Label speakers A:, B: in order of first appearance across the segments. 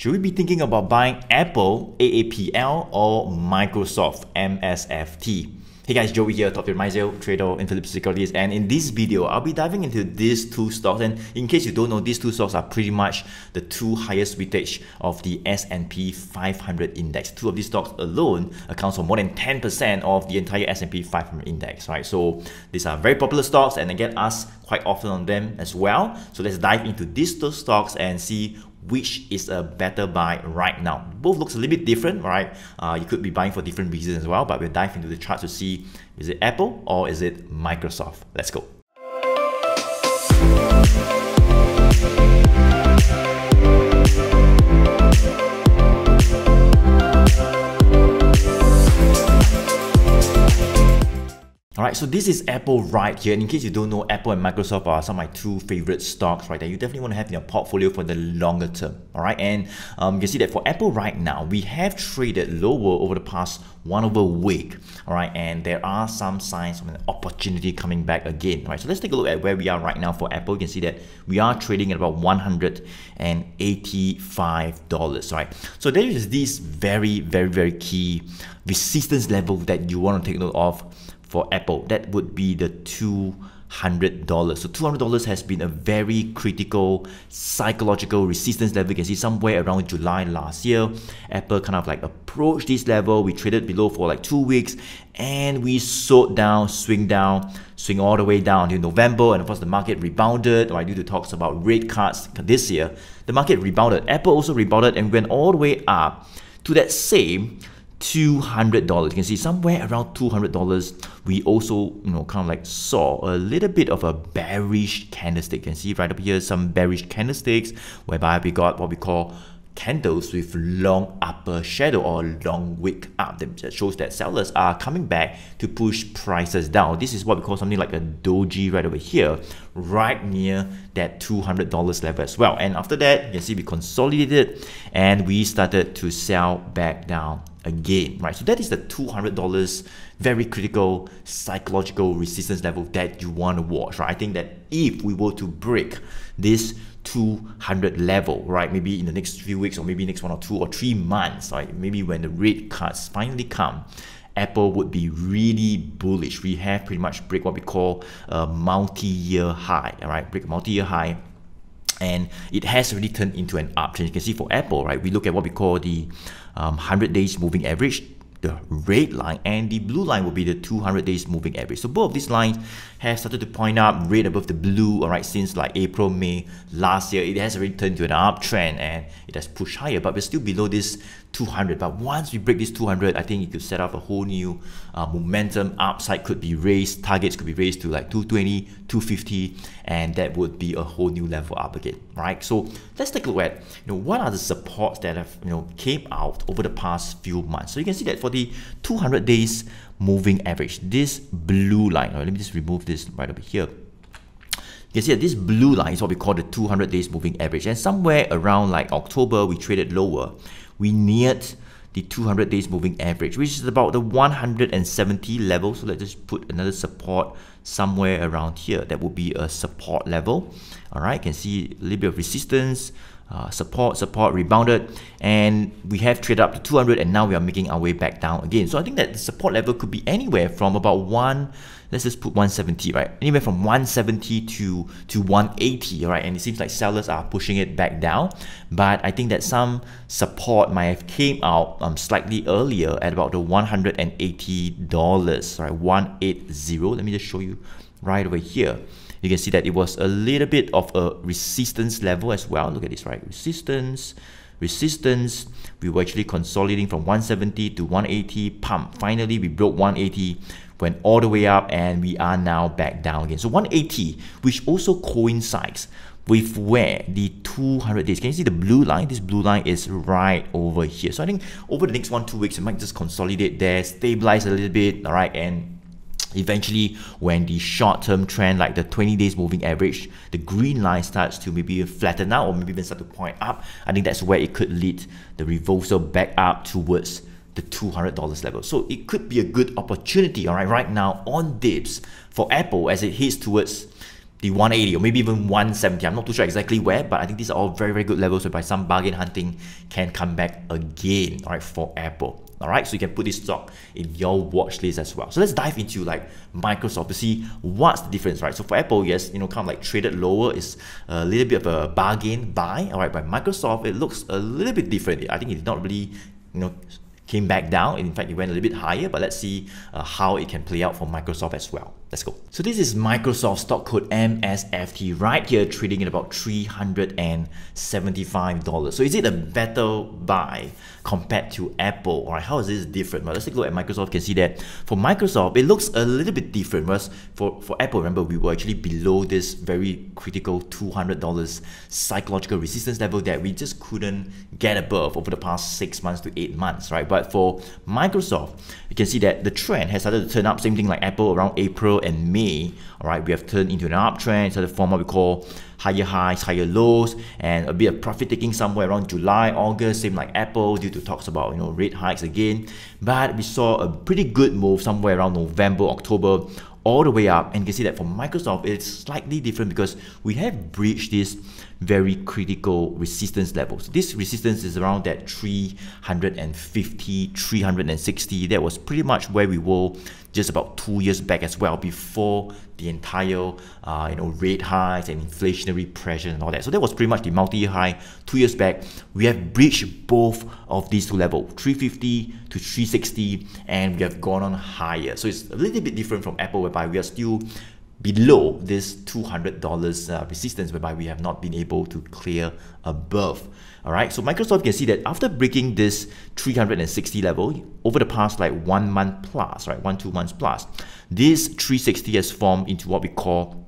A: Should we be thinking about buying Apple, AAPL, or Microsoft, MSFT? Hey guys, Joey here, top remisier, trader in Phillips Securities, and in this video, I'll be diving into these two stocks. And in case you don't know, these two stocks are pretty much the two highest weightage of the S&P 500 index. Two of these stocks alone accounts for more than 10% of the entire S&P 500 index, right? So these are very popular stocks, and I get asked quite often on them as well. So let's dive into these two stocks and see which is a better buy right now. Both looks a little bit different, right? Uh, you could be buying for different reasons as well, but we'll dive into the chart to see is it Apple or is it Microsoft? Let's go. Alright, so this is Apple right here. And in case you don't know, Apple and Microsoft are some of my two favorite stocks, right? That you definitely want to have in your portfolio for the longer term. Alright, and um, you can see that for Apple right now, we have traded lower over the past one over week. Alright, and there are some signs of an opportunity coming back again. Alright, so let's take a look at where we are right now for Apple. You can see that we are trading at about $185. Right, so there is this very, very, very key resistance level that you want to take note of for Apple, that would be the $200. So $200 has been a very critical psychological resistance level. You can see somewhere around July last year, Apple kind of like approached this level. We traded below for like two weeks and we sold down, swing down, swing all the way down to November. And of course, the market rebounded. Right, due to talks about rate cuts this year, the market rebounded. Apple also rebounded and went all the way up to that same $200. You can see somewhere around $200, we also, you know, kind of like saw a little bit of a bearish candlestick. You can see right up here some bearish candlesticks whereby we got what we call candles with long upper shadow or long wick up that shows that sellers are coming back to push prices down this is what we call something like a doji right over here right near that $200 level as well and after that you can see we consolidated and we started to sell back down again right so that is the $200 very critical psychological resistance level that you want to watch right i think that if we were to break this 200 level, right? Maybe in the next few weeks or maybe next one or two or three months, right? Maybe when the rate cuts finally come, Apple would be really bullish. We have pretty much break what we call a multi-year high, all right? Break a multi-year high and it has already turned into an uptrend. You can see for Apple, right? We look at what we call the um, 100 days moving average the red line and the blue line will be the 200 days moving average. So both of these lines have started to point up red above the blue, all right, since like April, May last year. It has already turned to an uptrend and it has pushed higher, but we're still below this 200. But once we break this 200, I think it could set up a whole new uh, momentum. Upside could be raised, targets could be raised to like 220, 250, and that would be a whole new level up again, right? So let's take a look at you know what are the supports that have you know came out over the past few months. So you can see that for the 200 days moving average. This blue line, right, let me just remove this right over here. You can see that this blue line is what we call the 200 days moving average. And somewhere around like October, we traded lower. We neared the 200 days moving average, which is about the 170 level. So let's just put another support somewhere around here. That would be a support level. All right, you can see a little bit of resistance, uh, support, support, rebounded, and we have traded up to 200, and now we are making our way back down again. So I think that the support level could be anywhere from about one, let's just put 170, right? Anywhere from 170 to to 180, right? And it seems like sellers are pushing it back down, but I think that some support might have came out um, slightly earlier at about the 180 dollars, right? 180. Let me just show you right over here you can see that it was a little bit of a resistance level as well. Look at this, right? Resistance, resistance. We were actually consolidating from 170 to 180 pump. Finally, we broke 180, went all the way up, and we are now back down again. So 180, which also coincides with where the 200 days. Can you see the blue line? This blue line is right over here. So I think over the next one, two weeks, it might just consolidate there, stabilize a little bit, all right, and eventually when the short-term trend like the 20 days moving average the green line starts to maybe flatten out or maybe even start to point up i think that's where it could lead the reversal back up towards the $200 level so it could be a good opportunity all right right now on dips for apple as it heads towards the 180 or maybe even 170. I'm not too sure exactly where, but I think these are all very, very good levels whereby some bargain hunting can come back again, all right, for Apple. All right, so you can put this stock in your watch list as well. So let's dive into like Microsoft to see what's the difference, right? So for Apple, yes, you know, kind of like traded lower is a little bit of a bargain buy, all right. But Microsoft, it looks a little bit different. I think it's not really, you know, came back down. In fact, it went a little bit higher, but let's see uh, how it can play out for Microsoft as well. Let's go. So this is Microsoft stock code MSFT right here trading at about $375. So is it a better buy compared to Apple? Right, how is this different? Well, let's take a look at Microsoft. You can see that for Microsoft, it looks a little bit different. Whereas for, for Apple, remember, we were actually below this very critical $200 psychological resistance level that we just couldn't get above over the past six months to eight months, right? But for Microsoft, you can see that the trend has started to turn up. Same thing like Apple around April and May, all right, we have turned into an uptrend, started to form we call higher highs, higher lows, and a bit of profit taking somewhere around July, August, same like Apple due to talks about you know rate hikes again. But we saw a pretty good move somewhere around November, October, all the way up. And you can see that for Microsoft, it's slightly different because we have breached this very critical resistance levels. This resistance is around that 350, 360. That was pretty much where we were just about two years back as well, before the entire uh, you know rate highs and inflationary pressure and all that. So that was pretty much the multi-year high two years back. We have breached both of these two levels, 350 to 360, and we have gone on higher. So it's a little bit different from Apple, whereby we are still below this $200 uh, resistance whereby we have not been able to clear above. All right, so Microsoft can see that after breaking this 360 level over the past like one month plus, right, one, two months plus, this 360 has formed into what we call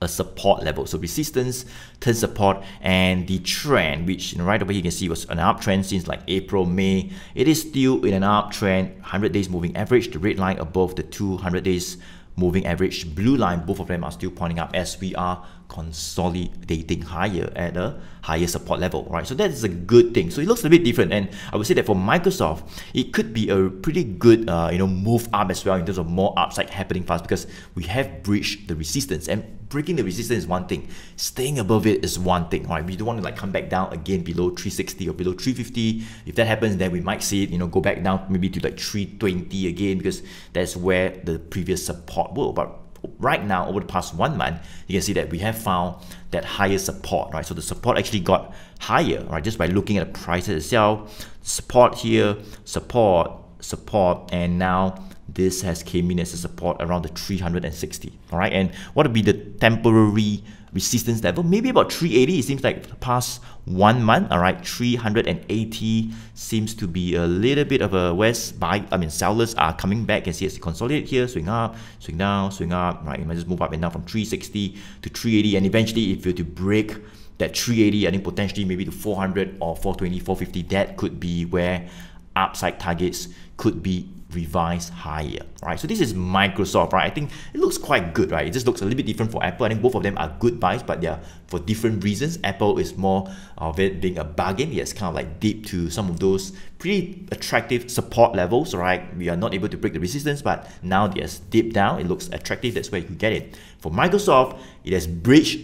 A: a support level. So resistance turns support and the trend, which you know, right away you can see was an uptrend since like April, May. It is still in an uptrend, 100 days moving average, the red line above the 200 days moving average blue line, both of them are still pointing up as we are consolidating higher at a higher support level, right? So that is a good thing. So it looks a bit different, and I would say that for Microsoft, it could be a pretty good, uh, you know, move up as well in terms of more upside happening fast because we have breached the resistance, and breaking the resistance is one thing, staying above it is one thing, right? We don't want to like come back down again below 360 or below 350. If that happens, then we might see it, you know, go back down maybe to like 320 again because that's where the previous support were. But right now over the past one month you can see that we have found that higher support right so the support actually got higher right just by looking at the prices itself support here support support and now this has came in as a support around the 360 all right and what would be the temporary resistance level? Maybe about 380 it seems like the past one month all right 380 seems to be a little bit of a west buy i mean sellers are coming back. And see as consolidate here swing up swing down swing up right? You might just move up and down from 360 to 380 and eventually if you're to break that 380 i think potentially maybe to 400 or 420 450 that could be where upside targets could be revised higher, right? So this is Microsoft, right? I think it looks quite good, right? It just looks a little bit different for Apple. I think both of them are good buys, but they're for different reasons. Apple is more of it being a bargain. It's kind of like deep to some of those pretty attractive support levels, right? We are not able to break the resistance, but now there's deep down. It looks attractive. That's where you could get it. For Microsoft, it has breached,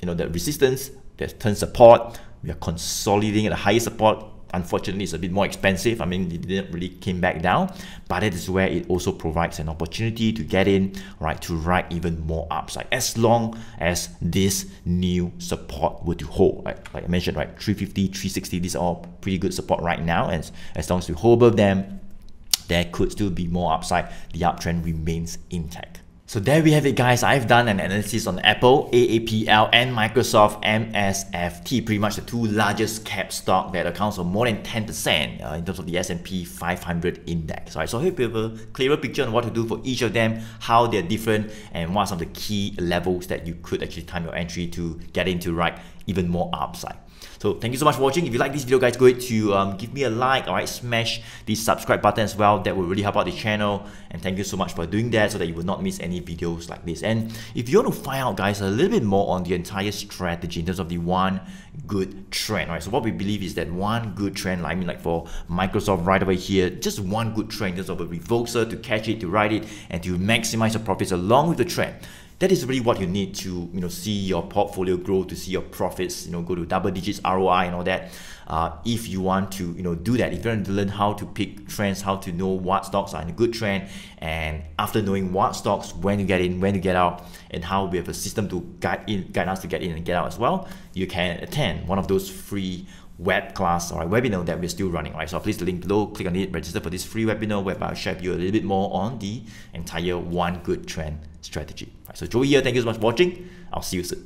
A: you know, the resistance. There's turned support. We are consolidating at a higher support unfortunately it's a bit more expensive. I mean it didn't really came back down but that is where it also provides an opportunity to get in right to ride even more upside as long as this new support were to hold. Right? like i mentioned right 350 360 these are all pretty good support right now and as long as we hold above them there could still be more upside. The uptrend remains intact so there we have it guys, I've done an analysis on Apple, AAPL and Microsoft MSFT, pretty much the two largest cap stock that accounts for more than 10% uh, in terms of the S&P 500 index. Right, so I hope you have a clearer picture on what to do for each of them, how they're different and what are some of the key levels that you could actually time your entry to get into right even more upside. So thank you so much for watching. If you like this video, guys, go ahead to um, give me a like, all right? Smash the subscribe button as well. That will really help out the channel. And thank you so much for doing that so that you will not miss any videos like this. And if you want to find out, guys, a little bit more on the entire strategy in terms of the one good trend, right? So what we believe is that one good trend, like, I mean, like for Microsoft right over here, just one good trend in terms of a reversal to catch it, to ride it, and to maximize your profits along with the trend that is really what you need to you know see your portfolio grow to see your profits you know go to double digits ROI and all that uh, if you want to you know do that if you want to learn how to pick trends how to know what stocks are in a good trend and after knowing what stocks when to get in when to get out and how we have a system to guide in guide us to get in and get out as well you can attend one of those free web class or a webinar that we're still running, right? So please the link below, click on it, register for this free webinar where I'll share you a little bit more on the entire one good trend strategy. Right, so Joey here, thank you so much for watching. I'll see you soon.